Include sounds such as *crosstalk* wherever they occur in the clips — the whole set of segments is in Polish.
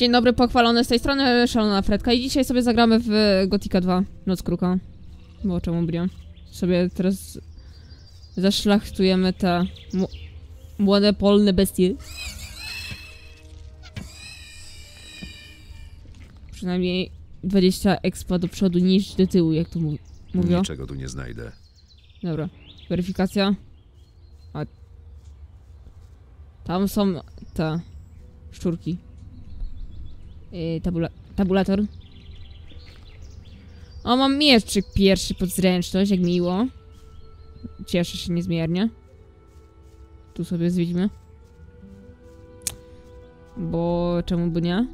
Dzień dobry, pochwalony z tej strony Szalona Fredka i dzisiaj sobie zagramy w Gotika 2 Noc Kruka. Bo czemu by nie? Sobie teraz zaszlachtujemy te młode polne bestie. Przynajmniej 20 expa do przodu niż do tyłu, jak to mówią. Niczego tu nie znajdę. Dobra, weryfikacja. A... Tam są te szczurki. Yy, tabula tabulator. O, mam mieczyk pierwszy pod zręczność, jak miło. Cieszę się niezmiernie. Tu sobie zwiedźmy. Bo czemu by nie?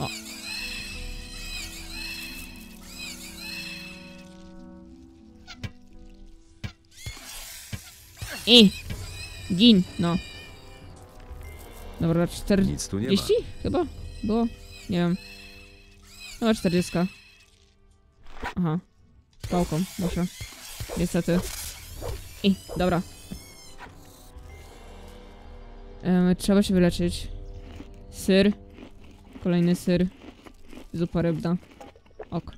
O. I! Gin, no. Dobra, 40 Nic tu nie ma. chyba? Było? Nie wiem. No, 40. Aha. Pałką, muszę. Niestety. I, dobra. Em, trzeba się wyleczyć. Syr. Kolejny syr. Zupa rybna. Ok.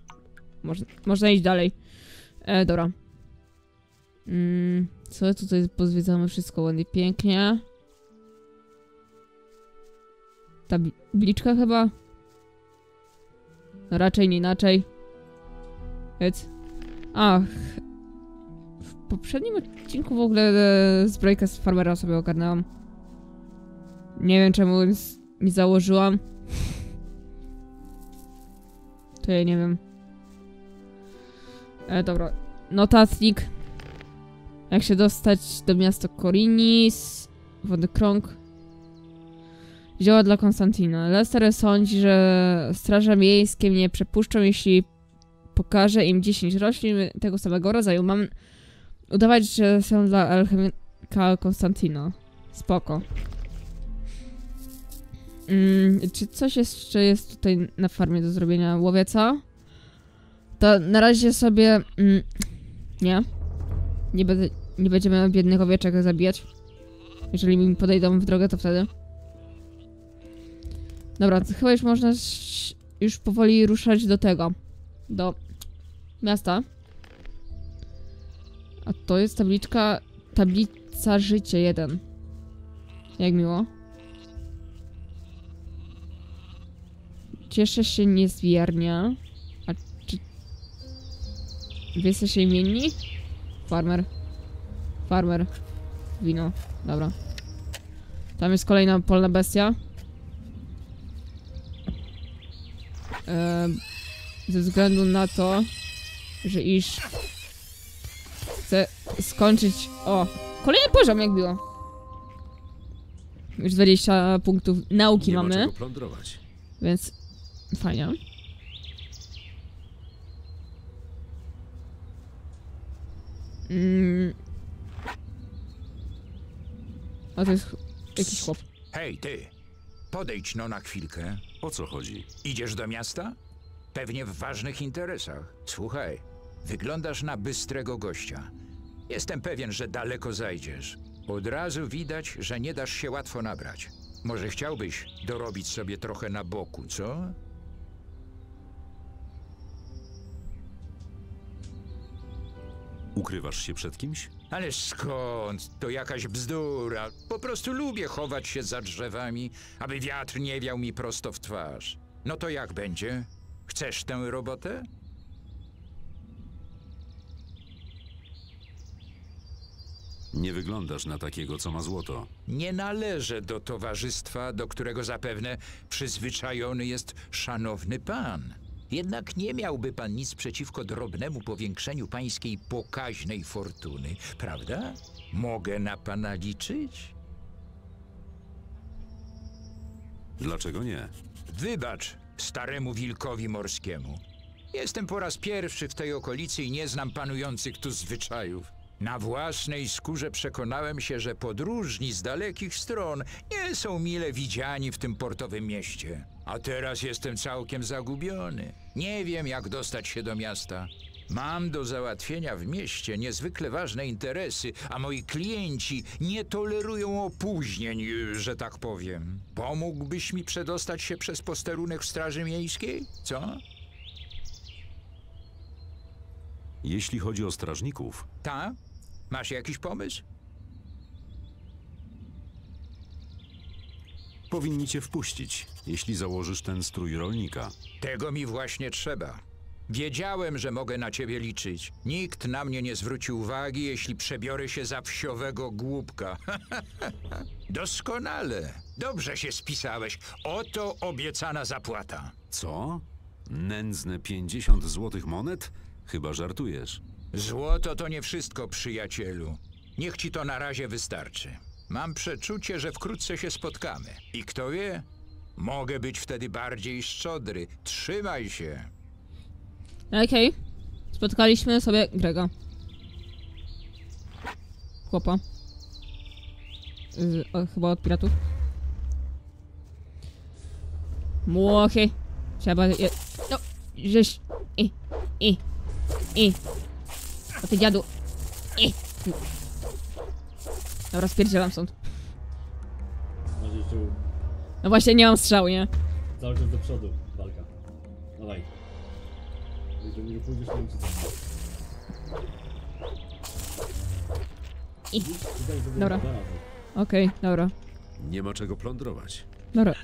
Można, można iść dalej. E, dobra. Mm, co tutaj pozwiedzamy wszystko ładnie, pięknie. Tabliczka chyba? No raczej nie inaczej. Więc... Ach. W poprzednim odcinku w ogóle e, zbrojkę z farmera sobie ogarnęłam. Nie wiem czemu nie założyłam. To ja nie wiem. E, dobra. Notatnik. Jak się dostać do miasta Korinis, wodny krąg. Zioła dla Konstantina. Lester sądzi, że straże miejskie mnie przepuszczą, jeśli pokażę im 10 roślin tego samego rodzaju. Mam udawać, że są dla alchemika Konstantina. Spoko. Mm, czy coś jeszcze jest tutaj na farmie do zrobienia? Łowieca? To na razie sobie... Mm, nie. Nie, będę, nie będziemy biednych owieczek zabijać. Jeżeli mi podejdą w drogę, to wtedy. Dobra, to chyba już można już powoli ruszać do tego. Do miasta. A to jest tabliczka... Tablica życie 1. Jak miło. Cieszę się niezmiernie. A czy... Wy jesteście imienni? Farmer. Farmer. Wino. Dobra. Tam jest kolejna polna bestia. Ze względu na to, że iż chcę skończyć... O! Kolejny poziom, jak było. Już 20 punktów nauki Nie ma mamy, czego plądrować. więc fajnie. Mm. A to jest jakiś chłop. Hej, ty! Podejdź no na chwilkę. O co chodzi? Idziesz do miasta? Pewnie w ważnych interesach. Słuchaj, wyglądasz na bystrego gościa. Jestem pewien, że daleko zajdziesz. Od razu widać, że nie dasz się łatwo nabrać. Może chciałbyś dorobić sobie trochę na boku, co? Ukrywasz się przed kimś? Ale skąd? To jakaś bzdura. Po prostu lubię chować się za drzewami, aby wiatr nie wiał mi prosto w twarz. No to jak będzie? Chcesz tę robotę? Nie wyglądasz na takiego, co ma złoto. Nie należę do towarzystwa, do którego zapewne przyzwyczajony jest szanowny pan. Jednak nie miałby pan nic przeciwko drobnemu powiększeniu pańskiej pokaźnej fortuny, prawda? Mogę na pana liczyć? Dlaczego nie? Wybacz staremu wilkowi morskiemu. Jestem po raz pierwszy w tej okolicy i nie znam panujących tu zwyczajów. Na własnej skórze przekonałem się, że podróżni z dalekich stron nie są mile widziani w tym portowym mieście. A teraz jestem całkiem zagubiony. Nie wiem, jak dostać się do miasta. Mam do załatwienia w mieście niezwykle ważne interesy, a moi klienci nie tolerują opóźnień, że tak powiem. Pomógłbyś mi przedostać się przez posterunek Straży Miejskiej? Co? Jeśli chodzi o strażników, Ta? Masz jakiś pomysł? Powinni cię wpuścić, jeśli założysz ten strój rolnika. Tego mi właśnie trzeba. Wiedziałem, że mogę na ciebie liczyć. Nikt na mnie nie zwróci uwagi, jeśli przebiorę się za wsiowego głupka. *laughs* Doskonale. Dobrze się spisałeś. Oto obiecana zapłata. Co? Nędzne 50 złotych monet? Chyba żartujesz. Złoto to nie wszystko, przyjacielu. Niech ci to na razie wystarczy. Mam przeczucie, że wkrótce się spotkamy. I kto wie, mogę być wtedy bardziej szczodry. Trzymaj się. Okej. Spotkaliśmy sobie Grega. Chłopa. Z, o, chyba od piratów. Młochy. Trzeba je... No, żeś... I, i, i. O ty dziadu. I. Dobra, spierdzielam stąd. Czuł No właśnie, nie mam strzału, nie? cały czas do przodu walka. Dawaj. Do niego pójdziesz, to zabije. I. Dobra. Okej, dobra. Nie ma czego plądrować. Dobra.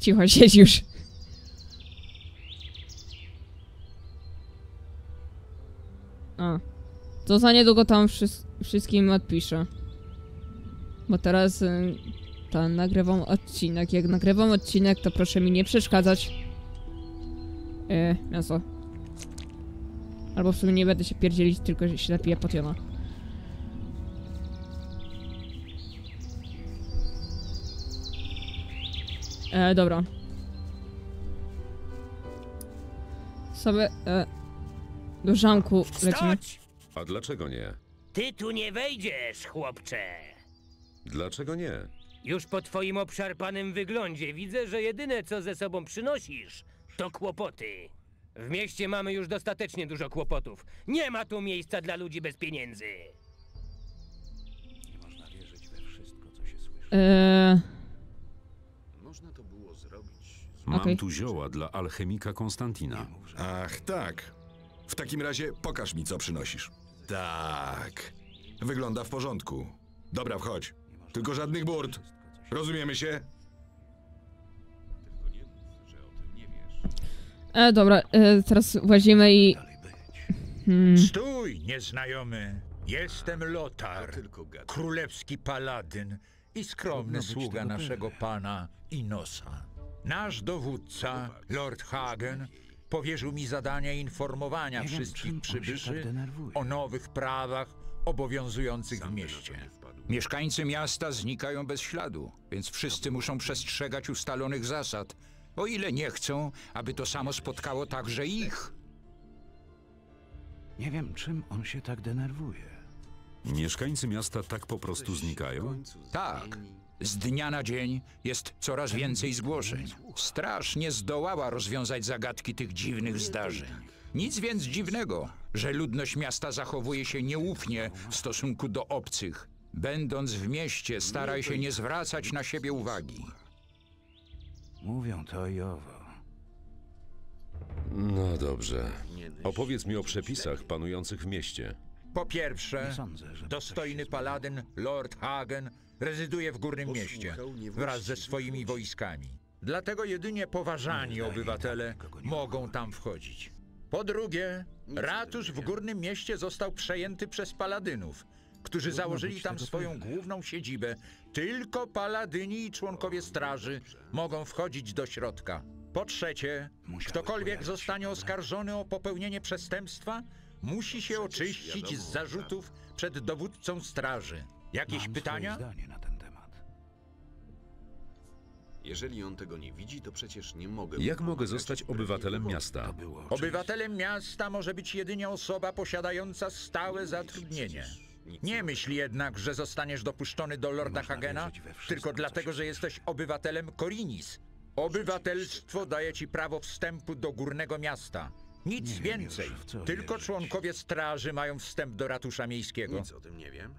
Cicho, siedź już. A. To za niedługo tam wszys- wszystkim odpiszę. Bo teraz y, ta, nagrywam odcinek. Jak nagrywam odcinek, to proszę mi nie przeszkadzać. Yy, mięso. Albo w sumie nie będę się pierdzielić, tylko się napiję potiona. E, dobra. Sobie e, do zamku lecimy. Stać! A dlaczego nie? Ty tu nie wejdziesz, chłopcze. Dlaczego nie? Już po twoim obszarpanym wyglądzie widzę, że jedyne co ze sobą przynosisz, to kłopoty. W mieście mamy już dostatecznie dużo kłopotów. Nie ma tu miejsca dla ludzi bez pieniędzy. E, Mam Okej. tu zioła dla alchemika Konstantina. Ach, tak. W takim razie pokaż mi, co przynosisz. Tak. Wygląda w porządku. Dobra, wchodź. Tylko żadnych burt. Rozumiemy się? e, dobra, e, teraz włazimy i... Hmm, Stój, nieznajomy. Jestem Lotar, królewski paladyn i skromny sługa naszego pana Inosa. Nasz dowódca, Lord Hagen, powierzył mi zadanie informowania wszystkich przybyszy o nowych prawach obowiązujących w mieście. Mieszkańcy miasta znikają bez śladu, więc wszyscy muszą przestrzegać ustalonych zasad, o ile nie chcą, aby to samo spotkało także ich. Nie wiem, czym on się tak denerwuje. Mieszkańcy miasta tak po prostu znikają? Tak. Z dnia na dzień jest coraz więcej zgłoszeń. Straż nie zdołała rozwiązać zagadki tych dziwnych zdarzeń. Nic więc dziwnego, że ludność miasta zachowuje się nieufnie w stosunku do obcych. Będąc w mieście, staraj się nie zwracać na siebie uwagi. Mówią to i owo. No dobrze. Opowiedz mi o przepisach panujących w mieście. Po pierwsze, dostojny paladyn Lord Hagen rezyduje w Górnym Mieście wraz ze swoimi wojskami. Dlatego jedynie poważani obywatele mogą tam wchodzić. Po drugie, ratusz w Górnym Mieście został przejęty przez paladynów, którzy założyli tam swoją główną siedzibę. Tylko paladyni i członkowie straży mogą wchodzić do środka. Po trzecie, ktokolwiek zostanie oskarżony o popełnienie przestępstwa, musi się oczyścić z zarzutów przed dowódcą straży. Jakieś Mam pytania? swoje zdanie na ten temat. Jeżeli on tego nie widzi, to przecież nie mogę. Jak mogę pomagać zostać wbrew obywatelem jego miasta? To było oczywiste. Obywatelem miasta może być jedynie osoba posiadająca stałe zatrudnienie. Nie myśl jednak, że zostaniesz dopuszczony do Lorda Można Hagena wierzyć we wszystko, tylko co dlatego, się że jesteś obywatelem Korinis. Obywatelstwo daje ci prawo wstępu do górnego miasta. Nic wiem więcej. już, w co Tylko wierzyć. członkowie straży mają wstęp do ratusza miejskiego. Nic o tym nie wiem.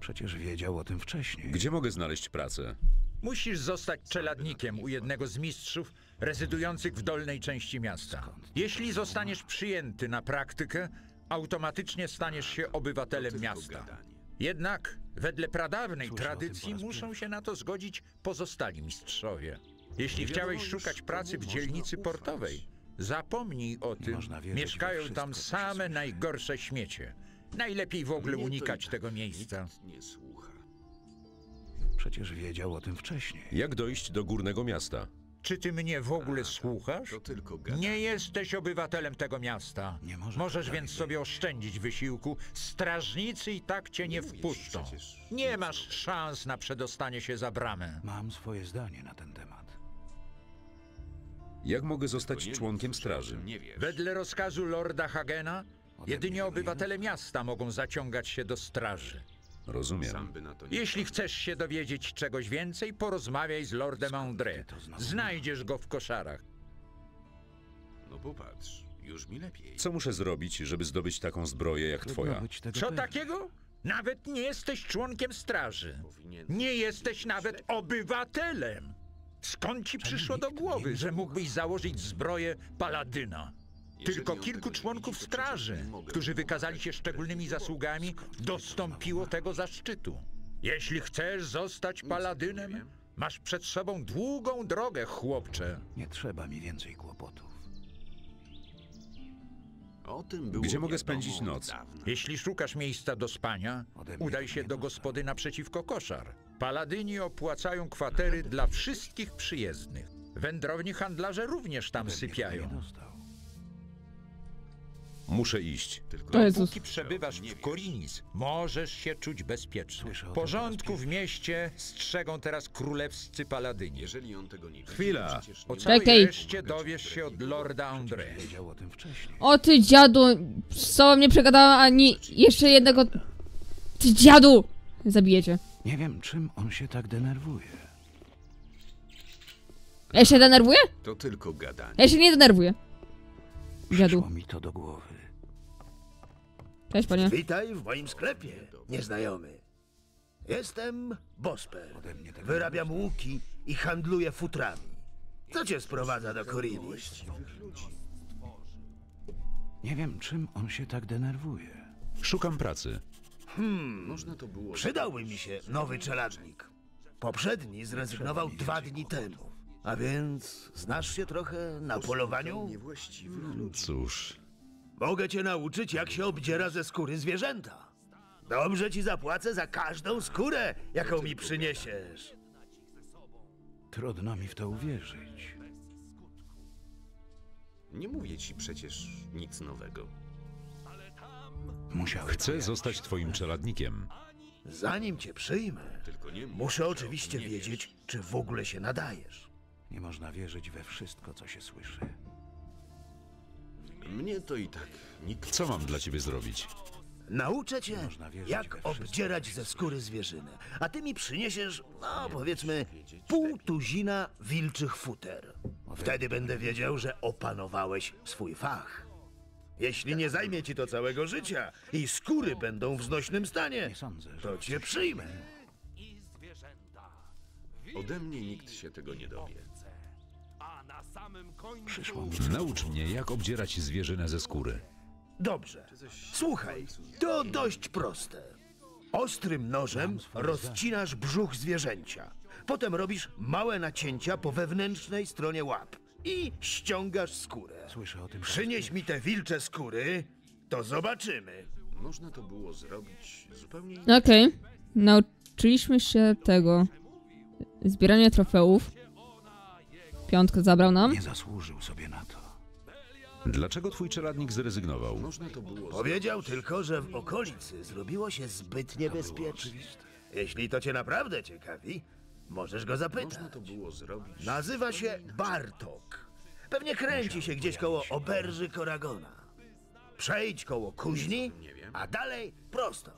Przecież wiedział o tym wcześniej. Gdzie mogę znaleźć pracę? Musisz zostać czeladnikiem u jednego z mistrzów rezydujących w dolnej części miasta. Jeśli zostaniesz przyjęty na praktykę, automatycznie staniesz się obywatelem miasta. Jednak wedle pradawnej tradycji muszą się na to zgodzić pozostali mistrzowie. Jeśli chciałeś szukać pracy w dzielnicy portowej, zapomnij o tym. Mieszkają tam same najgorsze śmiecie. Najlepiej w ogóle Mnie to i unikać tak tego miejsca. Nikt nie słucha. Przecież wiedział o tym wcześniej. Jak dojść do górnego miasta? Czy ty mnie w ogóle słuchasz? To tylko gadanie. Nie jesteś obywatelem tego miasta. Nie może Możesz tak więc sobie oszczędzić wysiłku. Strażnicy i tak cię nie Nie wpuszczą. przecież Nie nic masz szans na przedostanie się za bramę. Mam swoje zdanie na ten temat. Jak mogę zostać członkiem straży? tym Nie wiesz. Wedle rozkazu Lorda Hagena, jedynie obywatele miasta mogą zaciągać się do straży. Rozumiem. Jeśli chcesz się dowiedzieć czegoś więcej, porozmawiaj z Lordem André. Znajdziesz go w koszarach. No popatrz, już mi lepiej. Co muszę zrobić, żeby zdobyć taką zbroję jak twoja? Co takiego? Nawet nie jesteś członkiem straży. Nie jesteś nawet obywatelem. Skąd ci przyszło do głowy, że mógłbyś założyć zbroję paladyna? Tylko kilku członków straży, którzy wykazali się szczególnymi zasługami, dostąpiło tego zaszczytu. Jeśli chcesz zostać paladynem, masz przed sobą długą drogę, chłopcze. Nie trzeba mi więcej kłopotów. Gdzie mogę spędzić noc? Jeśli szukasz miejsca do spania, udaj się do gospody naprzeciwko koszar. Paladyni opłacają kwatery dla wszystkich przyjezdnych. Wędrowni handlarze również tam sypiają. Muszę iść. Tylko O Jezus. Póki przebywasz w Korinis, możesz się czuć bezpieczny. Słyszę o tym Porządku w mieście strzegą teraz królewscy paladyni. jeżeli on tego nie Chwila. to przecież nie O całej Czekaj. reszcie dowiesz się od Lorda André. Wiedział o tym wcześniej. O ty dziadu! Z tobą nie przegadałam ani jeszcze jednego... Ty dziadu! Zabijecie. Nie wiem, czym on się tak denerwuje. Ja się denerwuję? To tylko gadanie. Ja się nie denerwuję. Dziadu. Przyszło mi to do głowy. Cześć panie. Witaj w moim sklepie, nieznajomy. Jestem Bosper. Wyrabiam łuki i handluję futrami. Co cię sprowadza do Korinis? Nie wiem, czym on się tak denerwuje. Szukam pracy. Można to było... Przydałby mi się nowy czeladnik. Poprzedni zrezygnował dwa dni temu. A więc znasz się trochę na polowaniu? Niewłaściwych ludzi. Cóż, Mogę cię nauczyć, jak się obdziera ze skóry zwierzęta. Dobrze ci zapłacę za każdą skórę, jaką mi przyniesiesz. Trudno mi w to uwierzyć. Nie mówię ci przecież nic nowego. Musiałeś chcę zostać twoim czeladnikiem. Zanim cię przyjmę, Tylko nie mów, muszę oczywiście wiedzieć, czy w ogóle się nadajesz. Nie można wierzyć we wszystko, co się słyszy. Mnie to i tak nikt... Co mam dla ciebie zrobić? Nauczę cię, jak obdzierać ze skóry zwierzynę, a ty mi przyniesiesz, no powiedzmy, pół tuzina wilczych futer. Wtedy będę wiedział, że opanowałeś swój fach. Jeśli nie zajmie ci to całego życia i skóry będą w znośnym stanie, to cię przyjmę. Ode mnie nikt się tego nie dowie. Przyszło mi Naucz mnie, jak obdzierać zwierzynę ze skóry. Dobrze. Słuchaj, to dość proste. Ostrym nożem rozcinasz brzuch zwierzęcia. Potem robisz małe nacięcia po wewnętrznej stronie łap i ściągasz skórę. Słyszę o tym. Przynieś mi te wilcze skóry, to zobaczymy. Można to było zrobić zupełnie No inaczej. Okej. Nauczyliśmy się tego. Zbierania trofeów. Piątkę zabrał nam. Nie zasłużył sobie na to. Dlaczego twój czeladnik zrezygnował? Można to było Powiedział tylko, że w okolicy zrobiło się zbyt niebezpiecznie. Jeśli to cię naprawdę ciekawi, możesz go Można zapytać. to było zrobić... Nazywa się Bartok. Pewnie kręci się gdzieś koło oberży Koragona. Przejdź koło kuźni, a dalej prosto.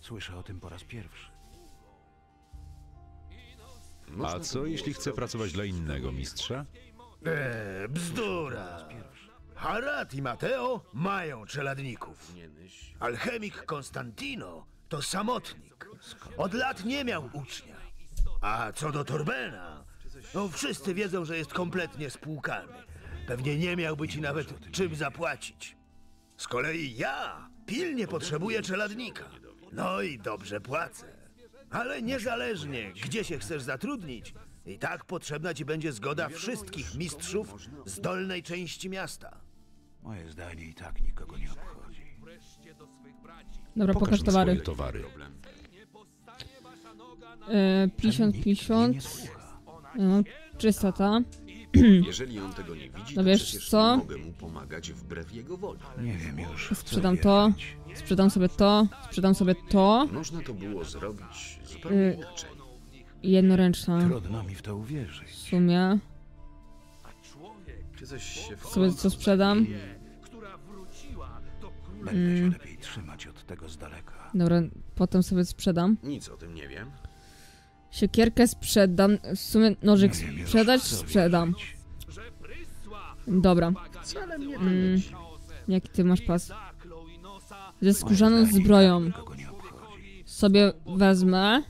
Słyszę o tym po raz pierwszy. A co jeśli chce pracować dla innego mistrza? Eee, bzdura. Harat i Mateo mają czeladników. Alchemik Konstantino to samotnik. Od lat nie miał ucznia. A co do Torbena, no wszyscy wiedzą, że jest kompletnie spłukany. Pewnie nie miałby ci nawet czym zapłacić. Z kolei ja pilnie potrzebuję czeladnika. No i dobrze płacę. Ale niezależnie, gdzie się chcesz zatrudnić, i tak potrzebna ci będzie zgoda wszystkich mistrzów z dolnej części miasta. Moje zdanie i tak nikogo nie obchodzi. Dobra, pokaż mi towary. swoje towary. E, 50, Nikt 50. mnie nie słucha. No, czystota. *clears throat* Jeżeli on tego nie widzi, No to wiesz przecież co? nie mogę mu pomagać wbrew jego woli. Nie wiem już. Sprzedam to. wierzyć. Sprzedam sobie to. Sprzedam sobie to. Można to było zrobić zupełnie Y- inaczej. Jednoręczna. Trudno mi w to W uwierzyć. sumie. Czy coś się w Sobie co sprzedam. Będę się lepiej trzymać od tego z daleka. Dobra, potem sobie sprzedam. Nic o tym nie wiem. Siekierkę sprzedam. W sumie nożyk Nie wiem już, sprzedać? w co Sprzedam. wierzyć. Dobra. Wcale mnie to Mm. nie dziwi. Jaki ty masz pas? Ze skórzaną zbroją. Sobie wezmę.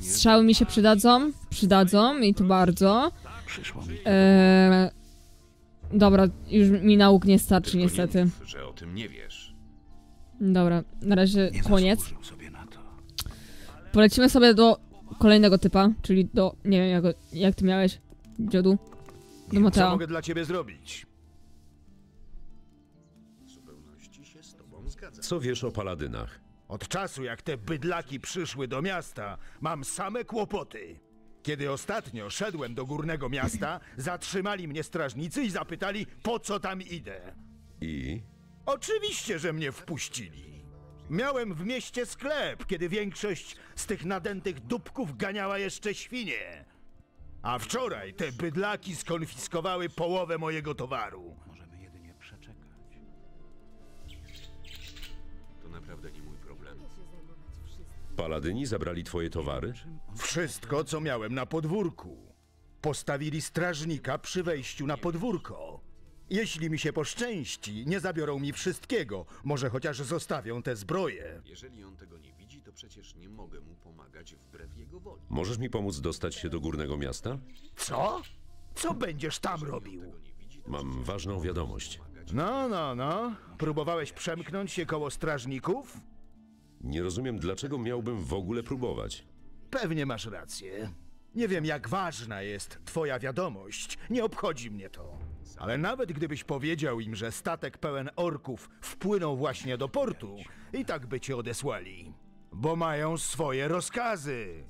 Strzały mi się przydadzą? Przydadzą i to bardzo. Eee, dobra, już mi nauk nie starczy niestety. Nie mów, że o tym nie wiesz. Dobra, na razie nie koniec. Polecimy sobie do kolejnego typa, czyli do, nie wiem jak, jak ty miałeś, dziodu? Do Co Mateo. mogę dla ciebie zrobić? Co wiesz o paladynach? Od czasu, jak te bydlaki przyszły do miasta, mam same kłopoty. Kiedy ostatnio szedłem do górnego miasta, *clears throat* zatrzymali mnie strażnicy i zapytali, po co tam idę. I Oczywiście, że mnie wpuścili. Miałem w mieście sklep, kiedy większość z tych nadętych dupków ganiała jeszcze świnie. A wczoraj te bydlaki skonfiskowały połowę mojego towaru. Paladyni zabrali twoje towary? Wszystko, co miałem na podwórku. Postawili strażnika przy wejściu na podwórko. Jeśli mi się poszczęści, nie zabiorą mi wszystkiego. Może chociaż zostawią te zbroje. Jeżeli on tego nie widzi, to przecież nie mogę mu pomagać wbrew jego woli. Możesz mi pomóc dostać się do górnego miasta? Co? Co będziesz tam robił? Mam ważną wiadomość. No, no, no. Próbowałeś przemknąć się koło strażników? Nie rozumiem, dlaczego miałbym w ogóle próbować. Pewnie masz rację. Nie wiem, jak ważna jest twoja wiadomość. Nie obchodzi mnie to. Ale nawet gdybyś powiedział im, że statek pełen orków wpłynął właśnie do portu, i tak by cię odesłali. Bo mają swoje rozkazy.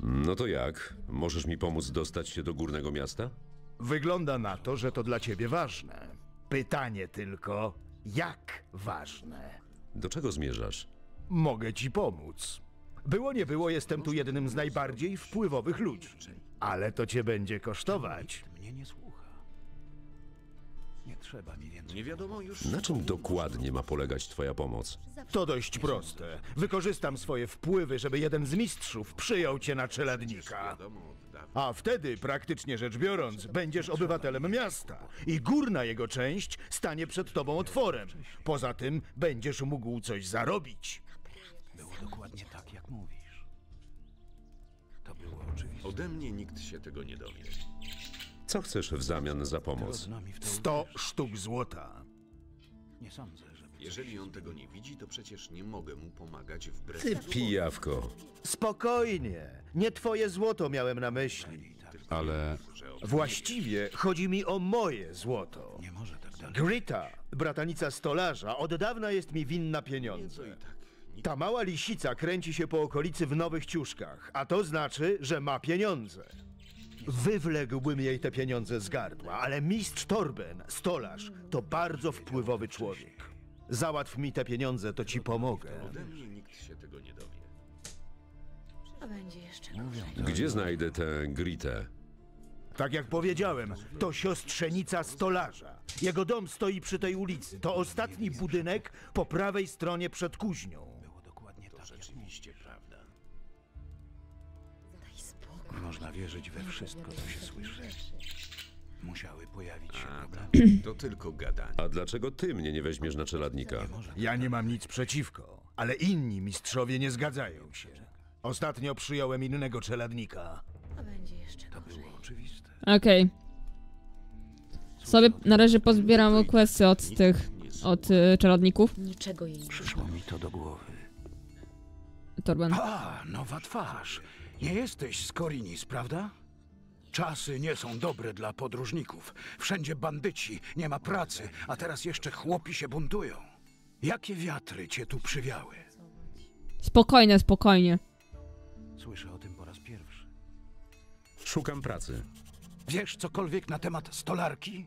No to jak? Możesz mi pomóc dostać się do górnego miasta? Wygląda na to, że to dla ciebie ważne. Pytanie tylko, jak ważne? Do czego zmierzasz? Mogę ci pomóc. Było nie było, jestem tu jednym z najbardziej wpływowych ludzi. Ale to cię będzie kosztować. Mnie nie słucha. Nie trzeba mi więcej. Nie wiadomo już... Na czym dokładnie ma polegać twoja pomoc? To dość proste. Wykorzystam swoje wpływy, żeby jeden z mistrzów przyjął cię na czeladnika. Wiadomo. A wtedy, praktycznie rzecz biorąc, będziesz obywatelem miasta i górna jego część stanie przed tobą otworem. Poza tym będziesz mógł coś zarobić. Było dokładnie tak, jak mówisz. To było oczywiste. Ode mnie nikt się tego nie dowie. Co chcesz w zamian za pomoc? Trudno mi w to 100 uwierzyć. sztuk złota. Nie sądzę. Jeżeli on tego nie widzi, to przecież nie mogę mu pomagać wbrew Ty pijawko. Spokojnie. Nie twoje złoto miałem na myśli. Ale Że o Właściwie chodzi mi o moje złoto. Nie może tak dalej. Grita, bratanica stolarza, od dawna jest mi winna pieniądze. Ta mała lisica kręci się po okolicy w nowych ciuszkach, a to znaczy, że ma pieniądze. Wywległbym jej te pieniądze z gardła, ale mistrz Torben, stolarz, to bardzo wpływowy człowiek. Załatw mi te pieniądze, to ci pomogę. Ode mnie nikt się tego nie dowie. To będzie jeszcze gdzie znajdę tę gritę? Tak jak powiedziałem, to siostrzenica stolarza. Jego dom stoi przy tej ulicy. To ostatni budynek po prawej stronie przed kuźnią. Było dokładnie tak, rzeczywiście prawda. Można wierzyć we wszystko, co się słyszy. Musiały pojawić się problemy. *clears throat* To tylko gadanie. A dlaczego ty mnie nie weźmiesz na czeladnika? Ja nie mam nic przeciwko, ale inni mistrzowie nie zgadzają się. Ostatnio przyjąłem innego czeladnika. To było oczywiste. Okej. Sobie na razie pozbieram questy od tych, od y, czeladników. Niczego jej nie Przyszło mi to do głowy. Torben. A, nowa twarz. Nie jesteś z Korinis, prawda? Czasy nie są dobre dla podróżników. Wszędzie bandyci, nie ma pracy, a teraz jeszcze chłopi się buntują. Jakie wiatry cię tu przywiały? Spokojnie, spokojnie. Słyszę o tym po raz pierwszy. Szukam pracy. Wiesz cokolwiek na temat stolarki?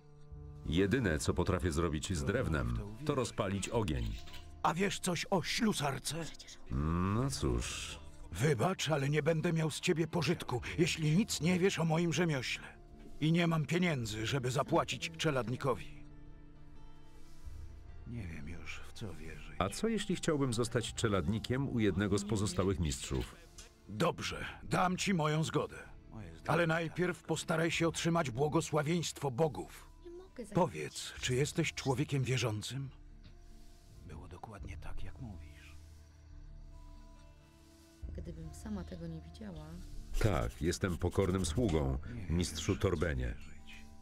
Jedyne, co potrafię zrobić z drewnem, to rozpalić ogień. A wiesz coś o ślusarce? No cóż, Wybacz, ale nie będę miał z ciebie pożytku, jeśli nic nie wiesz o moim rzemiośle. I nie mam pieniędzy, żeby zapłacić czeladnikowi. Nie wiem już, w co wierzyć. a co jeśli chciałbym zostać czeladnikiem u jednego z pozostałych mistrzów? Dobrze, dam ci moją zgodę. Ale najpierw postaraj się otrzymać błogosławieństwo bogów. Powiedz, czy jesteś człowiekiem wierzącym? Sama tego nie widziała... Tak, jestem pokornym sługą, mistrzu Torbenie.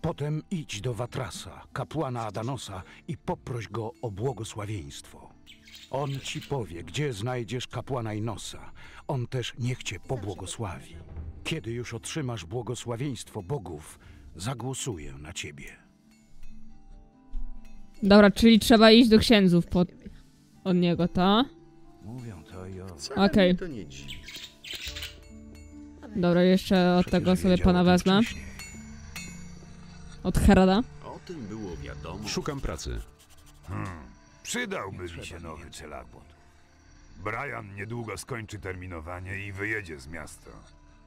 Potem idź do Watrasa, kapłana Adanosa i poproś go o błogosławieństwo. On ci powie, gdzie znajdziesz kapłana Inosa. On też niech cię pobłogosławi. Kiedy już otrzymasz błogosławieństwo bogów, zagłosuję na ciebie. Dobra, czyli trzeba iść do księdzów pod... od niego, ta? Mówią to i o... Okej. To nie dziwi. Dobra, jeszcze od tego Przecież sobie wiedział pana o tym wezmę. wcześniej. Od Herada. O tym było wiadomo. Szukam pracy. Przydałby mi się nowy czeladnik. Brian niedługo skończy terminowanie i wyjedzie z miasta.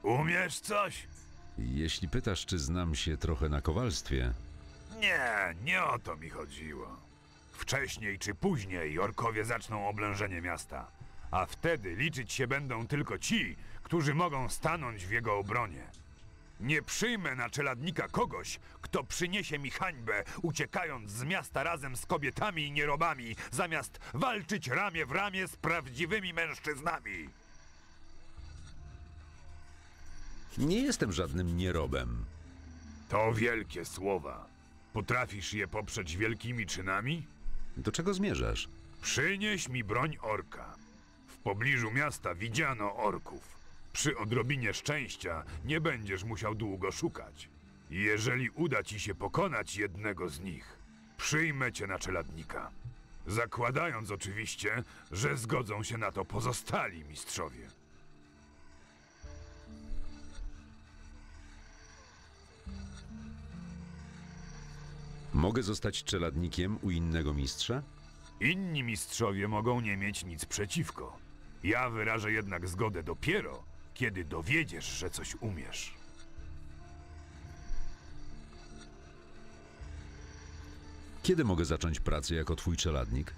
Umiesz coś? Jeśli pytasz, czy znam się trochę na kowalstwie, Nie, nie o to mi chodziło. Wcześniej czy później orkowie zaczną oblężenie miasta, a wtedy liczyć się będą tylko ci, którzy mogą stanąć w jego obronie. Nie przyjmę na czeladnika kogoś, kto przyniesie mi hańbę, uciekając z miasta razem z kobietami i nierobami, zamiast walczyć ramię w ramię z prawdziwymi mężczyznami. nie jestem żadnym nierobem. To wielkie słowa. Potrafisz je poprzeć wielkimi czynami? Do czego zmierzasz? Przynieś mi broń orka. Pobliżu miasta widziano orków. Przy odrobinie szczęścia nie będziesz musiał długo szukać. Jeżeli uda ci się pokonać jednego z nich, przyjmę cię na czeladnika. Zakładając oczywiście, że zgodzą się na to pozostali mistrzowie. Mogę zostać czeladnikiem u innego mistrza? Inni mistrzowie mogą nie mieć nic przeciwko. Ja wyrażę jednak zgodę dopiero, kiedy dowiedziesz, że coś umiesz. Kiedy mogę zacząć pracę jako twój czeladnik?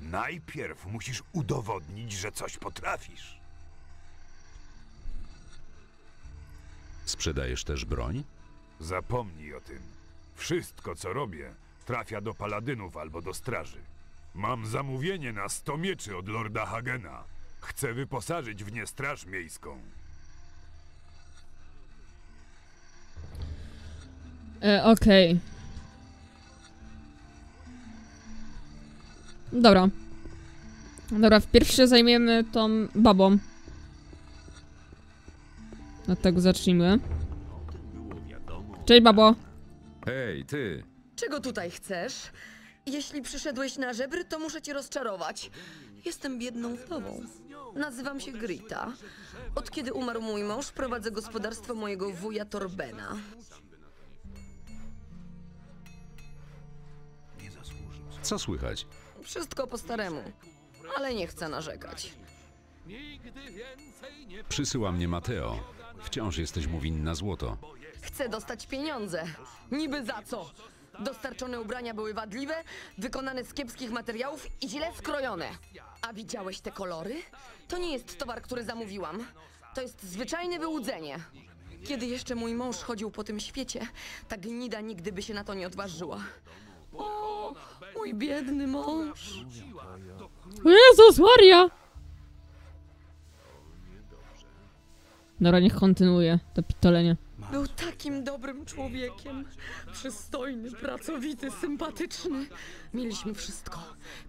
Najpierw musisz udowodnić, że coś potrafisz. Sprzedajesz też broń? Zapomnij o tym. Wszystko, co robię, trafia do paladynów albo do straży. Mam zamówienie na 100 mieczy od lorda Hagena. Chcę wyposażyć w nie straż miejską. E, Okej. Dobra. Dobra, wpierw się zajmiemy tą babą. Od tego zacznijmy. O tym było wiadomo. Cześć, babo. Hej, ty! Czego tutaj chcesz? Jeśli przyszedłeś na żebry, to muszę cię rozczarować. Jestem biedną wdową. Nazywam się Grita. Od kiedy umarł mój mąż, prowadzę gospodarstwo mojego wuja Torbena. Co słychać? Wszystko po staremu, ale nie chcę narzekać. Przysyła mnie Mateo. Wciąż jesteś mu winna złoto. Chcę dostać pieniądze. Niby za co? Dostarczone ubrania były wadliwe, wykonane z kiepskich materiałów i źle skrojone. A widziałeś te kolory? To nie jest towar, który zamówiłam. To jest zwyczajne wyłudzenie. Kiedy jeszcze mój mąż chodził po tym świecie, ta gnida nigdy by się na to nie odważyła. O, mój biedny mąż. Jezus Maria! Dobra, niech kontynuuje to pitolenie. Był takim dobrym człowiekiem. Przystojny, pracowity, sympatyczny. Mieliśmy wszystko: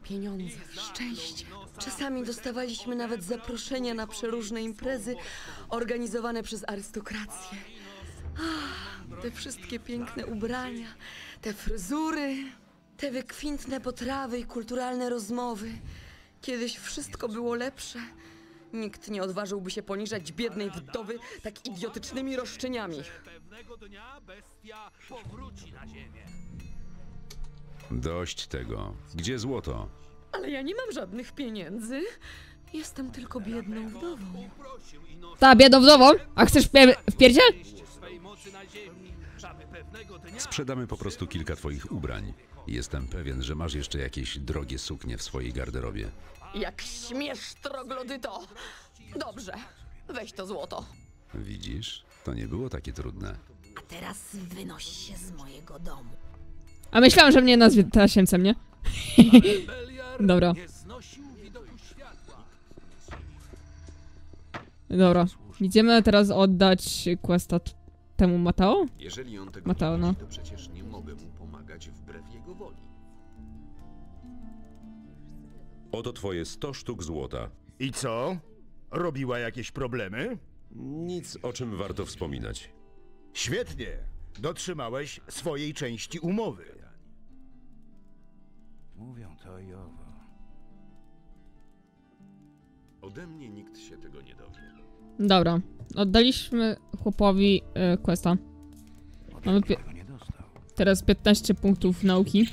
pieniądze, szczęście. Czasami dostawaliśmy nawet zaproszenia na przeróżne imprezy organizowane przez arystokrację. Ach, te wszystkie piękne ubrania, te fryzury, te wykwintne potrawy i kulturalne rozmowy. Kiedyś wszystko było lepsze. Nikt nie odważyłby się poniżać biednej wdowy tak idiotycznymi roszczeniami. Dość tego. Gdzie złoto? Ale ja nie mam żadnych pieniędzy. Jestem tylko biedną wdową. Ta biedą wdową? A chcesz wpie- wpierdziel? Sprzedamy po prostu kilka twoich ubrań. Jestem pewien, że masz jeszcze jakieś drogie suknie w swojej garderobie. Jak śmiesz, troglodyto! Dobrze, weź to złoto. Widzisz? To nie było takie trudne. A teraz wynoś się z mojego domu. A myślałem, że mnie nazwie tasiemcem, nie? *laughs* Dobra. Dobra. Idziemy teraz oddać questa temu Mateo? Jeżeli on tego Mateo, nie no. to przecież nie mogę mu pomagać wbrew jego woli. Oto twoje 100 sztuk złota. I co? Robiła jakieś problemy? Nic, o czym warto wspominać. Świetnie. Dotrzymałeś swojej części umowy. Mówią to i owo. Ode mnie nikt się tego nie dowie. Dobra. Oddaliśmy chłopowi e, questa. Mamy pie- teraz 15 punktów nauki.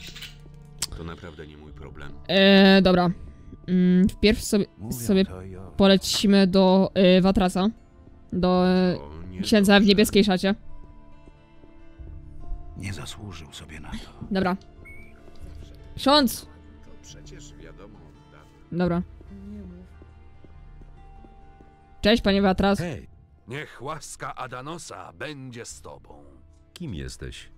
To naprawdę nie mój problem. E, dobra. Mm, wpierw sobie, sobie polecimy do e, Watrasa. Do e, księdza w niebieskiej szacie. Nie zasłużył sobie na to. Dobra. Ksiądz! To przecież wiadomo od dawna. Dobra. Cześć, panie Watras. Hej, niech łaska Adanosa będzie z tobą. Kim jesteś?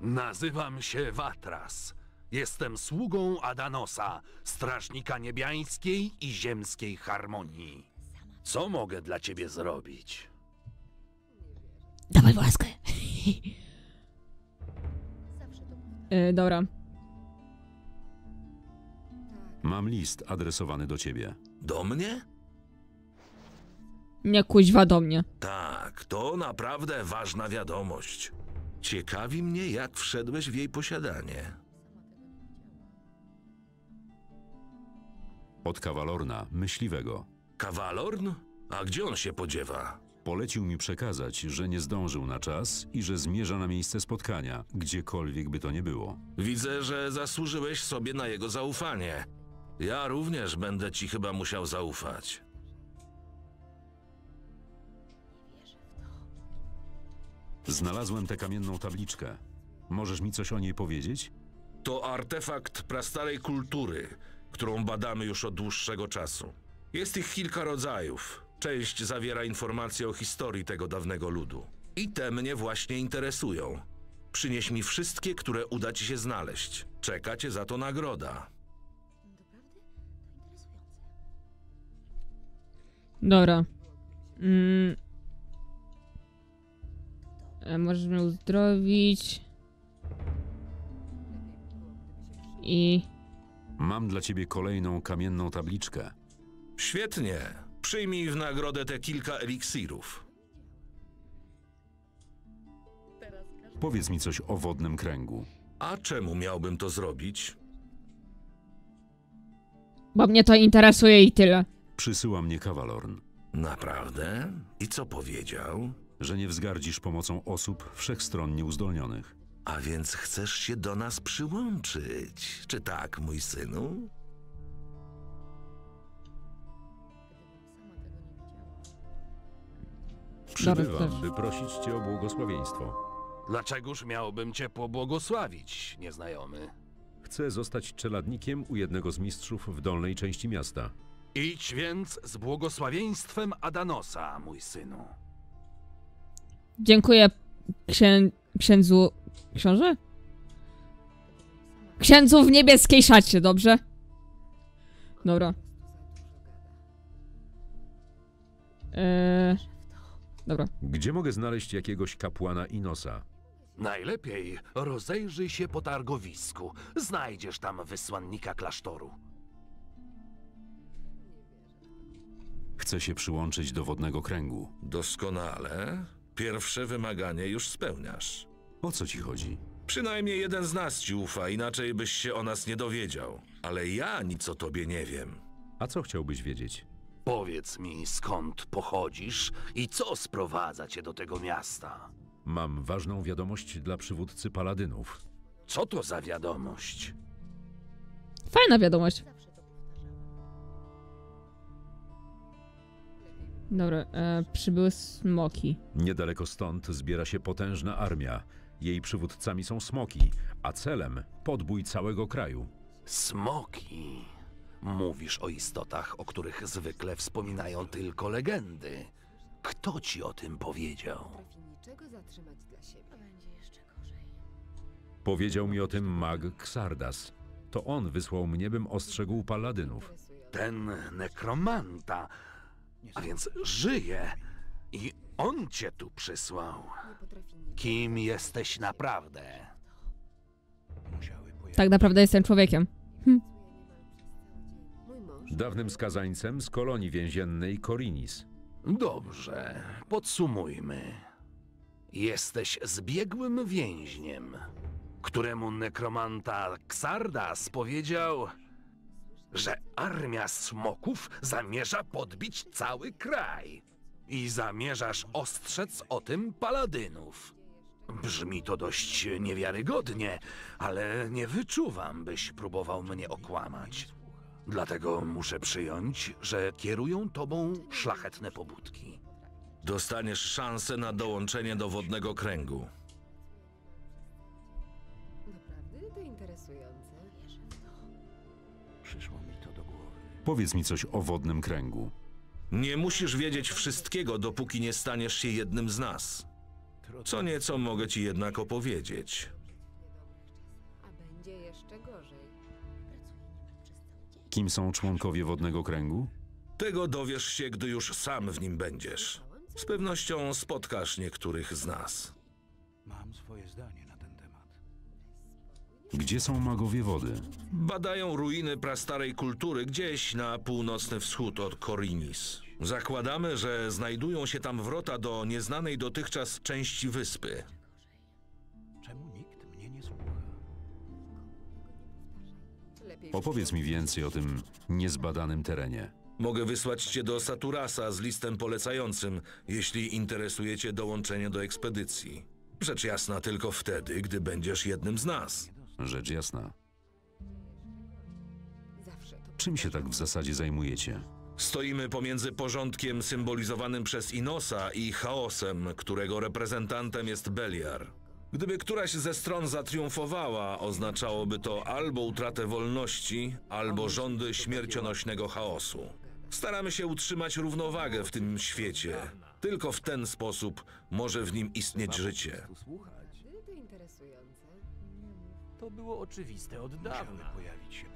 Nazywam się Watras. Jestem sługą Adanosa, strażnika niebiańskiej i ziemskiej harmonii. Co mogę dla ciebie zrobić? Dawaj łaskę. e, dobra. Mam list adresowany do ciebie. Do mnie? Nie kuźwa do mnie. Tak, to naprawdę ważna wiadomość. Ciekawi mnie, jak wszedłeś w jej posiadanie. Od kawalorna, myśliwego. Kawalorn? A gdzie on się podziewa? Polecił mi przekazać, że nie zdążył na czas i że zmierza na miejsce spotkania, gdziekolwiek by to nie było. Widzę, że zasłużyłeś sobie na jego zaufanie. Ja również będę ci chyba musiał zaufać. Znalazłem tę kamienną tabliczkę. Możesz mi coś o niej powiedzieć? To artefakt prastarej kultury, którą badamy już od dłuższego czasu. Jest ich kilka rodzajów. Część zawiera informacje o historii tego dawnego ludu. I te mnie właśnie interesują. Przynieś mi wszystkie, które uda ci się znaleźć. Czeka cię za to nagroda. Dobra. Mm. E, Możesz mnie uzdrowić. I... Mam dla ciebie kolejną kamienną tabliczkę. Świetnie. Przyjmij w nagrodę te kilka eliksirów. Powiedz mi coś o wodnym kręgu. A czemu miałbym to zrobić? Bo mnie to interesuje i tyle. Przysyła mnie kawalorn. Naprawdę? I co powiedział? Że nie wzgardzisz pomocą osób wszechstronnie uzdolnionych. A więc chcesz się do nas przyłączyć? Czy tak, mój synu? Przybywam, by prosić cię o błogosławieństwo. Dlaczegoż miałbym cię pobłogosławić, nieznajomy? Chcę zostać czeladnikiem u jednego z mistrzów w dolnej części miasta. Idź więc z błogosławieństwem Adanosa, mój synu. Dziękuję księ... księdzu... Książę? Księdzu w niebieskiej szacie, dobrze? Dobra. Eee... Dobra. Gdzie mogę znaleźć jakiegoś kapłana Inosa? Najlepiej rozejrzyj się po targowisku. Znajdziesz tam wysłannika klasztoru. Chcę się przyłączyć do wodnego kręgu. Doskonale. Pierwsze wymaganie już spełniasz. O co ci chodzi? Przynajmniej jeden z nas ci ufa, inaczej byś się o nas nie dowiedział. Ale ja nic o tobie nie wiem. A co chciałbyś wiedzieć? Powiedz mi, skąd pochodzisz i co sprowadza cię do tego miasta? Mam ważną wiadomość dla przywódcy paladynów. Co to za wiadomość? Fajna wiadomość. Dobra, e, przybyły smoki. Niedaleko stąd zbiera się potężna armia. Jej przywódcami są smoki, a celem podbój całego kraju. Smoki. Mówisz o istotach, o których zwykle wspominają tylko legendy. Kto ci o tym powiedział? niczego zatrzymać dla siebie. Będzie jeszcze gorzej. Powiedział mi o tym mag Xardas. To on wysłał mnie, bym ostrzegł paladynów. Ten nekromanta, a więc żyje i on cię tu przysłał. Kim jesteś naprawdę? Tak naprawdę jestem człowiekiem. Hm. Dawnym skazańcem z kolonii więziennej Korinis. Dobrze, podsumujmy. Jesteś zbiegłym więźniem, któremu nekromanta Xardas powiedział, że armia smoków zamierza podbić cały kraj. I zamierzasz ostrzec o tym paladynów. Brzmi to dość niewiarygodnie, ale nie wyczuwam, byś próbował mnie okłamać. Dlatego muszę przyjąć, że kierują tobą szlachetne pobudki. Dostaniesz szansę na dołączenie do wodnego kręgu. Naprawdę to interesujące. Przyszło mi to do głowy. Powiedz mi coś o wodnym kręgu. Nie musisz wiedzieć wszystkiego, dopóki nie staniesz się jednym z nas. Co nieco mogę ci jednak opowiedzieć. A będzie jeszcze gorzej. Kim są członkowie wodnego kręgu? Tego dowiesz się, gdy już sam w nim będziesz. Z pewnością spotkasz niektórych z nas. Mam swoje zdanie na ten temat. Gdzie są magowie wody? Badają ruiny prastarej kultury gdzieś na północny wschód od Korinis. Zakładamy, że znajdują się tam wrota do nieznanej dotychczas części wyspy. Czemu nikt mnie nie słucha? Opowiedz mi więcej o tym niezbadanym terenie. Mogę wysłać cię do Saturasa z listem polecającym, jeśli interesuje cię dołączenie do ekspedycji. Rzecz jasna tylko wtedy, gdy będziesz jednym z nas. Rzecz jasna. Czym się tak w zasadzie zajmujecie? Stoimy pomiędzy porządkiem symbolizowanym przez Inosa i chaosem, którego reprezentantem jest Beliar. Gdyby któraś ze stron zatriumfowała, oznaczałoby to albo utratę wolności, albo rządy śmiercionośnego chaosu. Staramy się utrzymać równowagę w tym świecie. Tylko w ten sposób może w nim istnieć życie. To było oczywiste od dawna. pojawić się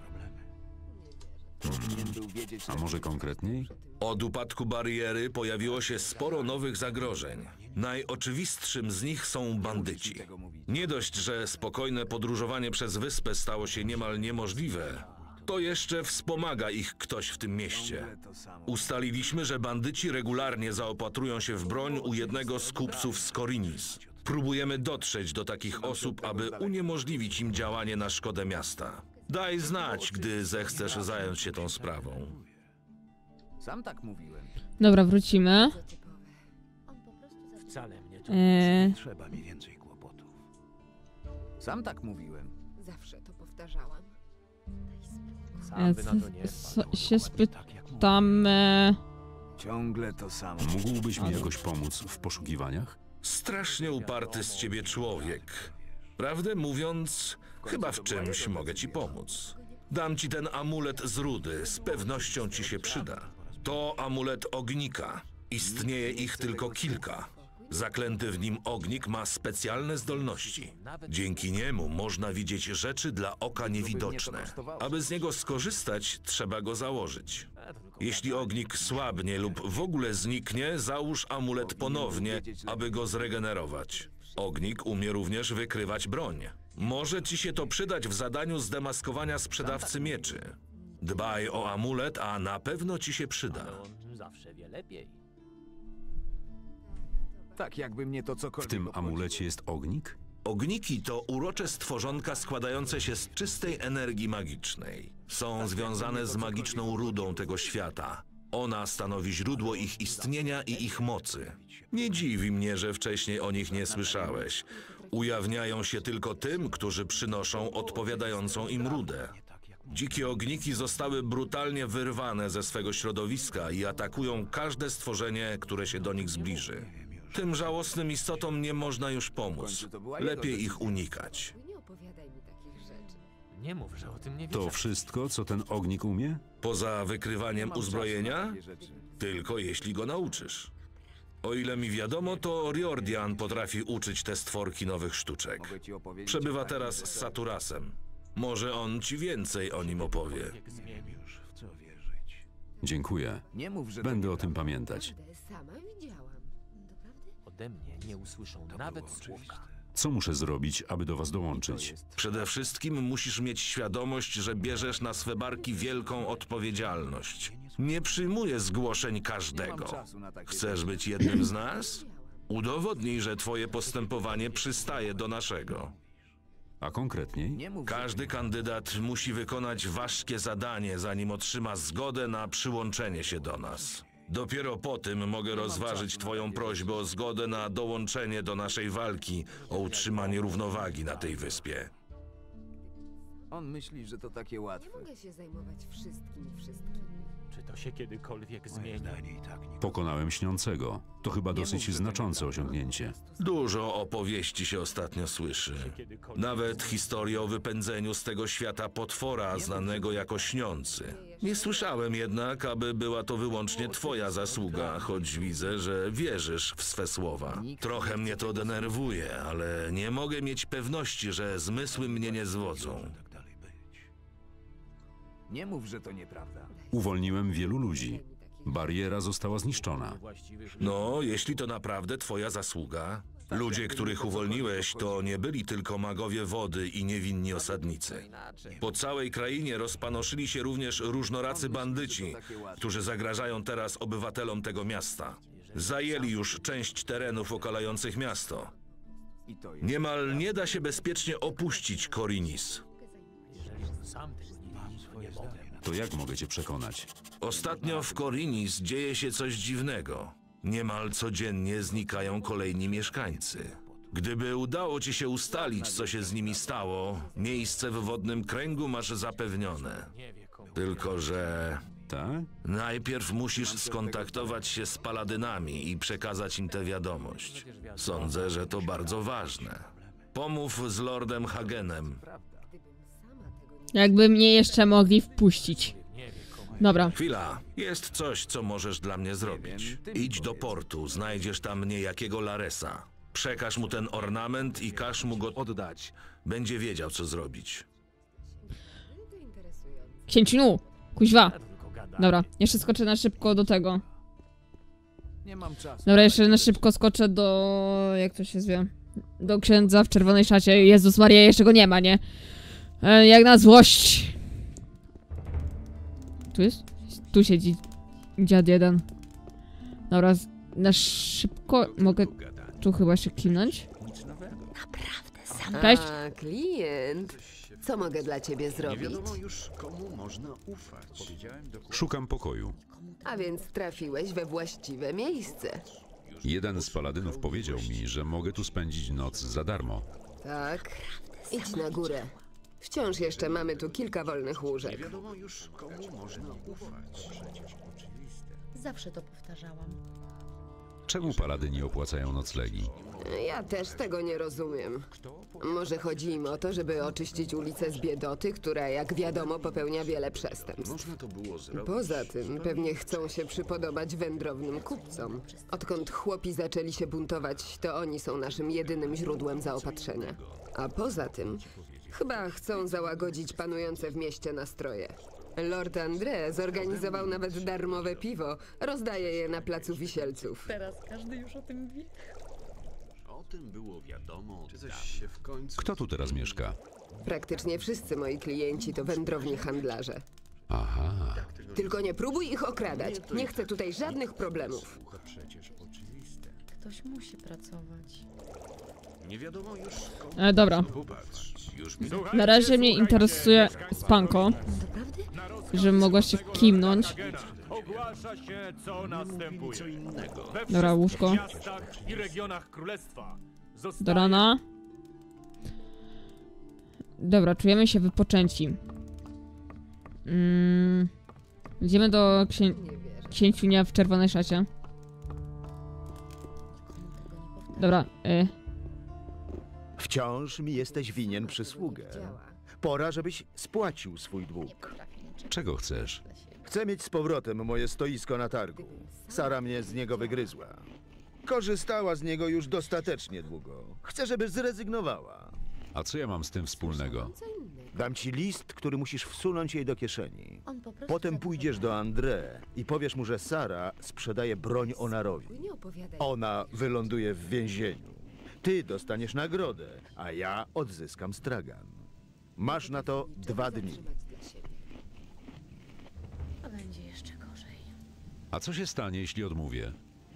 A może konkretniej? Od upadku bariery pojawiło się sporo nowych zagrożeń. Najoczywistszym z nich są bandyci. Nie dość, że spokojne podróżowanie przez wyspę stało się niemal niemożliwe, to jeszcze wspomaga ich ktoś w tym mieście. Ustaliliśmy, że bandyci regularnie zaopatrują się w broń u jednego z kupców z Korinis. Próbujemy dotrzeć do takich osób, aby uniemożliwić im działanie na szkodę miasta. Daj znać, gdy zechcesz zająć się tą sprawą. Sam tak mówiłem. Dobra, wrócimy. Wcale mnie to Eee, Trzeba mi więcej kłopotów. Sam tak mówiłem. Zawsze to powtarzałam. Sam by na to nie s- się spytam... E, Ciągle to samo. Mógłbyś mi jakoś pomóc w poszukiwaniach? Strasznie uparty z ciebie człowiek. Prawdę mówiąc, chyba w czymś mogę ci pomóc. Dam ci ten amulet z rudy, z pewnością ci się przyda. To amulet ognika. Istnieje ich tylko kilka. Zaklęty w nim ognik ma specjalne zdolności. Dzięki niemu można widzieć rzeczy dla oka niewidoczne. Aby z niego skorzystać, trzeba go założyć. Jeśli ognik słabnie lub w ogóle zniknie, załóż amulet ponownie, aby go zregenerować. Ognik umie również wykrywać broń. Może ci się to przydać w zadaniu zdemaskowania sprzedawcy mieczy. Dbaj o amulet, a na pewno ci się przyda. Zawsze wie lepiej. Tak jakby mnie to W cokolwiek tym amulecie jest ognik? Ogniki to urocze stworzonka składające się z czystej energii magicznej. Są związane z magiczną rudą tego świata. Ona stanowi źródło ich istnienia i ich mocy. Nie dziwi mnie, że wcześniej o nich nie słyszałeś. Ujawniają się tylko tym, którzy przynoszą odpowiadającą im rudę. Dzikie ogniki zostały brutalnie wyrwane ze swego środowiska i atakują każde stworzenie, które się do nich zbliży. Tym żałosnym istotom nie można już pomóc. Lepiej ich unikać. Nie opowiadaj mi takich rzeczy. Nie mów, że o tym nie To wszystko, co ten ognik umie? Poza wykrywaniem uzbrojenia? Tylko jeśli go nauczysz. O ile mi wiadomo, to Riordian potrafi uczyć te stworki nowych sztuczek. Przebywa teraz z Saturasem. Może on ci więcej o nim opowie. Dziękuję. Nie mów, że Będę o tym pamiętać. Sama widziałam. Ode mnie nie usłyszą nawet słówka. Co muszę zrobić, aby do was dołączyć? Przede wszystkim musisz mieć świadomość, że bierzesz na swe barki wielką odpowiedzialność. Nie przyjmuję zgłoszeń każdego. Chcesz być jednym z nas? Udowodnij, że twoje postępowanie przystaje do naszego. A konkretniej? Każdy kandydat musi wykonać ważkie zadanie, zanim otrzyma zgodę na przyłączenie się do nas. Dopiero po tym mogę rozważyć Twoją prośbę o zgodę na dołączenie do naszej walki o utrzymanie równowagi na tej wyspie. On myśli, że to takie łatwe. Nie mogę się zajmować wszystkim i wszystkim. Czy to się kiedykolwiek zmieni? Pokonałem śniącego. To chyba dosyć znaczące osiągnięcie. Dużo opowieści się ostatnio słyszy. Nawet historię o wypędzeniu z tego świata potwora znanego jako śniący. Nie słyszałem jednak, aby była to wyłącznie twoja zasługa, choć widzę, że wierzysz w swe słowa. Trochę mnie to denerwuje, ale nie mogę mieć pewności, że zmysły mnie nie zwodzą. Nie mów, że to nieprawda. Uwolniłem wielu ludzi. Bariera została zniszczona. No, jeśli to naprawdę twoja zasługa. Ludzie, których uwolniłeś, to nie byli tylko magowie wody i niewinni osadnicy. Po całej krainie rozpanoszyli się również różnoracy bandyci, którzy zagrażają teraz obywatelom tego miasta. Zajęli już część terenów okalających miasto. Niemal nie da się bezpiecznie opuścić Korinis. Nie mogę. To jak mogę cię przekonać? Ostatnio w Korinis dzieje się coś dziwnego. Niemal codziennie znikają kolejni mieszkańcy. Gdyby udało ci się ustalić, co się z nimi stało, miejsce w wodnym kręgu masz zapewnione. Tylko, że Tak? najpierw musisz skontaktować się z paladynami i przekazać im tę wiadomość. Sądzę, że to bardzo ważne. Pomów z Lordem Hagenem. Jakby mnie jeszcze mogli wpuścić. Dobra. Chwila, jest coś, co możesz dla mnie zrobić. Idź do portu, znajdziesz tam niejakiego Laresa. Przekaż mu ten ornament i każ mu go oddać. Będzie wiedział, co zrobić. Księciu, kuźwa. Dobra, jeszcze skoczę na szybko do tego. Dobra, jeszcze na szybko skoczę do... jak to się zwie? Do księdza w czerwonej szacie. Jezus Maria, jeszcze go nie ma, nie? E, jak na złość. Tu jest? Tu siedzi dziad jeden. Dobra, na szybko mogę tu chyba się kilnąć. Cześć. A, klient. Co mogę dla ciebie zrobić? już, komu można ufać. Szukam pokoju. A więc trafiłeś we właściwe miejsce. Jeden z paladynów powiedział mi, że mogę tu spędzić noc za darmo. Tak? Idź na górę. Wciąż jeszcze mamy tu kilka wolnych łóżek. wiadomo już, komu można ufać. Zawsze to powtarzałam. Czemu paladyni opłacają noclegi? Ja też tego nie rozumiem. Może chodzi im o to, żeby oczyścić ulicę z biedoty, która, jak wiadomo, popełnia wiele przestępstw. Można to było zrobić. Poza tym pewnie chcą się przypodobać wędrownym kupcom. Odkąd chłopi zaczęli się buntować, to oni są naszym jedynym źródłem zaopatrzenia. A poza tym chyba chcą załagodzić panujące w mieście nastroje. Lord André zorganizował nawet darmowe piwo. Rozdaje je na placu wisielców. Teraz każdy już o tym wie. O tym było wiadomo. Czy coś się w końcu... Kto tu teraz mieszka? Praktycznie wszyscy moi klienci to wędrowni handlarze. Aha. Tylko nie próbuj ich okradać. Nie chcę tutaj żadnych problemów. Przecież oczywiste. Ktoś musi pracować. Nie wiadomo już skąd... E, dobra. Popatrz, już mi... Na razie mnie interesuje spanko. Żebym mogła się kimnąć. Ogłasza się, co następuje. We Dobra, łóżko. miastach i regionach królestwa zostaje Do rana. Dobra, czujemy się wypoczęci. Mm, idziemy do księ... księciunia w czerwonej szacie. Dobra, y, Wciąż mi jesteś winien przysługę. Pora, żebyś spłacił swój dług. Czego chcesz? Chcę mieć z powrotem moje stoisko na targu. Sara mnie z niego wygryzła. Korzystała z niego już dostatecznie długo. Chcę, żeby zrezygnowała. A co ja mam z tym wspólnego? Dam ci list, który musisz wsunąć jej do kieszeni. Potem pójdziesz do André i powiesz mu, że Sara sprzedaje broń Onarowi. Ona wyląduje w więzieniu. Ty dostaniesz nagrodę, a ja odzyskam stragan. Masz na to dwa dni. A będzie jeszcze gorzej. A co się stanie, jeśli odmówię?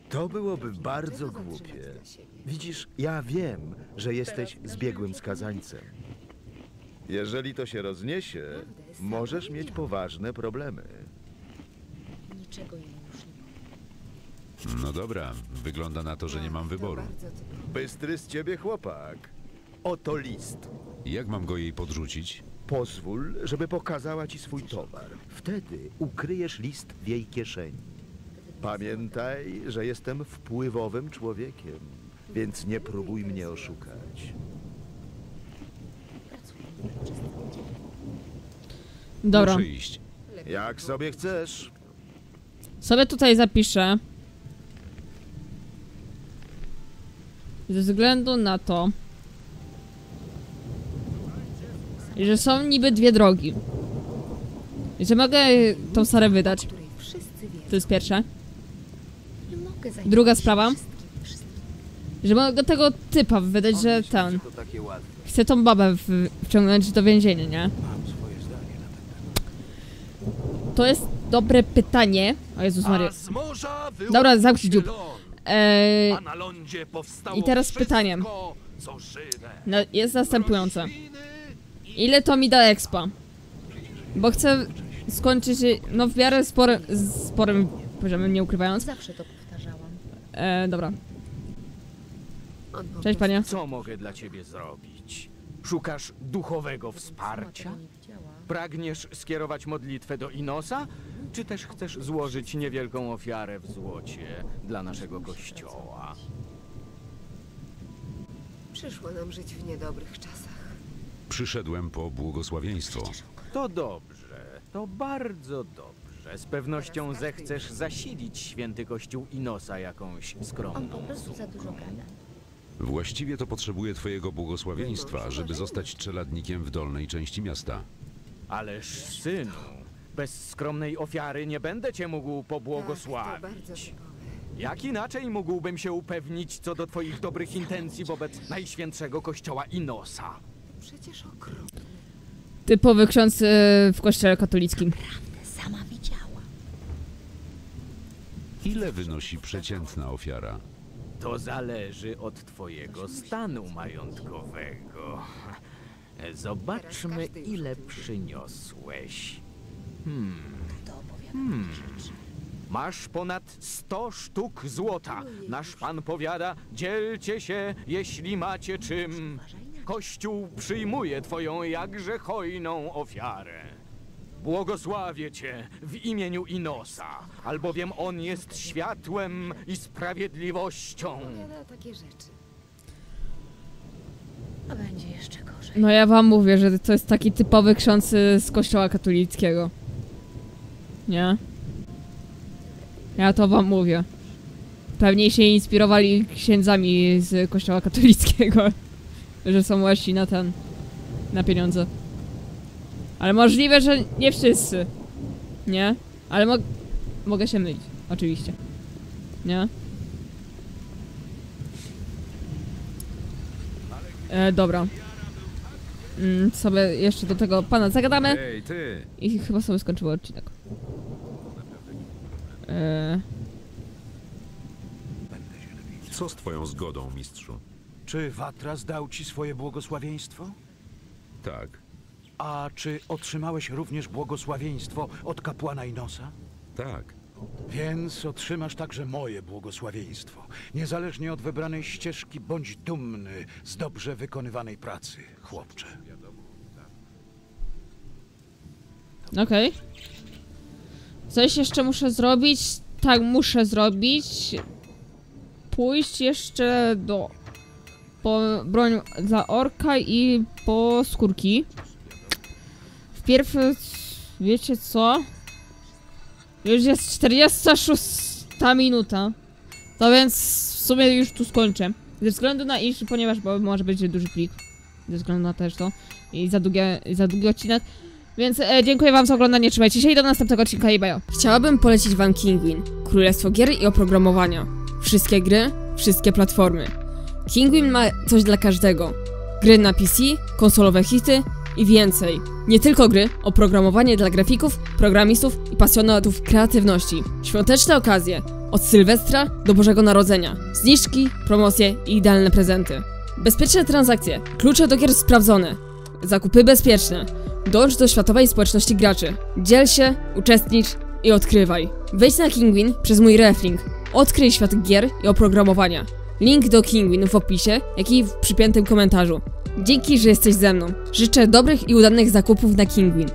To byłoby bardzo głupie. Widzisz, ja wiem, że jesteś zbiegłym skazańcem. Jeżeli to się rozniesie, możesz mieć poważne problemy. Niczego nie No dobra, wygląda na to, że nie mam wyboru. Bystry z ciebie chłopak. Oto list. Jak mam go jej podrzucić? Pozwól, żeby pokazała ci swój towar. Wtedy ukryjesz list w jej kieszeni. Pamiętaj, że jestem wpływowym człowiekiem, więc nie próbuj mnie oszukać. dobra. Muszę iść. Jak sobie chcesz. Sobie tutaj zapiszę. Ze względu na to, że są niby dwie drogi. I że mogę tą Sarę wydać. To jest pierwsze. Druga sprawa. Że mogę tego typa wydać, że ten. Chcę tą babę wciągnąć do więzienia, nie? To jest dobre pytanie. O Jezus Maria. Dobra, zamknij dziób. Eee, A na lądzie powstało I teraz pytanie. co żywe. no, jest następujące. Ile to mi da expa? Bo chcę skończyć, no w miarę sporym, sporym poziomem, nie ukrywając. Zawsze to powtarzałam. E, dobra. Cześć panie. Co mogę dla ciebie zrobić? Szukasz duchowego wsparcia? Pragniesz skierować modlitwę do Inosa? Czy też chcesz złożyć niewielką ofiarę w złocie dla naszego kościoła? Przyszło nam żyć w niedobrych czasach. Przyszedłem po błogosławieństwo. To dobrze, to bardzo dobrze. Z pewnością zechcesz zasilić święty kościół Inosa jakąś On po skromną prostu za dużo gada. Właściwie to potrzebuję twojego błogosławieństwa, żeby zostać czeladnikiem w dolnej części miasta. Ależ synu, bez skromnej ofiary nie będę cię mógł pobłogosławić. Jak inaczej mógłbym się upewnić co do twoich dobrych intencji wobec najświętszego kościoła Inosa? Przecież okropne. Typowy ksiądz e, w kościele katolickim. Sama widziała. Ile wynosi przeciętna ofiara? To zależy od twojego stanu majątkowego. Zobaczmy, ile przyniosłeś. Hmm. Hmm. Masz ponad 100 sztuk złota. Nasz pan powiada, dzielcie się, jeśli macie czym. Kościół przyjmuje twoją jakże hojną ofiarę. Błogosławię cię w imieniu Inosa, albowiem on jest światłem i sprawiedliwością. Takie rzeczy. A będzie jeszcze gorzej. No ja wam mówię, że to jest taki typowy ksiądz y, z kościoła katolickiego. Nie? Ja to wam mówię. Pewnie się inspirowali księdzami z kościoła katolickiego. *laughs* Że są łasi na ten... na pieniądze. Ale możliwe, że nie wszyscy. Nie? Ale mo mogę się mylić. Oczywiście. Nie? E, dobra. Mm, sobie jeszcze do tego pana zagadamy. Ej, ty! I chyba sobie skończyły odcinek. E, Co z twoją zgodą, mistrzu? Czy Watras dał ci swoje błogosławieństwo? Tak. A czy otrzymałeś również błogosławieństwo od kapłana Inosa? Tak. Więc otrzymasz także moje błogosławieństwo. Niezależnie od wybranej ścieżki, bądź dumny z dobrze wykonywanej pracy, chłopcze. Okej. Coś jeszcze muszę zrobić. Tak, muszę zrobić. Pójść jeszcze do... Po broń dla orka i po skórki. Wpierw... Wiecie co? Już jest 46 minuta. To więc w sumie już tu skończę. Ze względu na iż, ponieważ bo może być duży plik. Ze względu na też to. I za, długie, za długi odcinek. Więc e, dziękuję wam za oglądanie, trzymajcie się i do następnego odcinka i bajo. Chciałabym polecić wam Kingwin, królestwo gier i oprogramowania. Wszystkie gry, wszystkie platformy. Kingwin ma coś dla każdego. Gry na PC, konsolowe hity i więcej. Nie tylko gry, oprogramowanie dla grafików, programistów i pasjonatów kreatywności. Świąteczne okazje, od Sylwestra do Bożego Narodzenia. Zniżki, promocje i idealne prezenty. Bezpieczne transakcje, klucze do gier sprawdzone, zakupy bezpieczne. Dąż do światowej społeczności graczy. Dziel się, uczestnicz i odkrywaj. Wejdź na Kingwin przez mój reflink. Odkryj świat gier i oprogramowania. Link do Kingwin w opisie, jak i w przypiętym komentarzu. Dzięki, że jesteś ze mną. Życzę dobrych i udanych zakupów na Kingwin.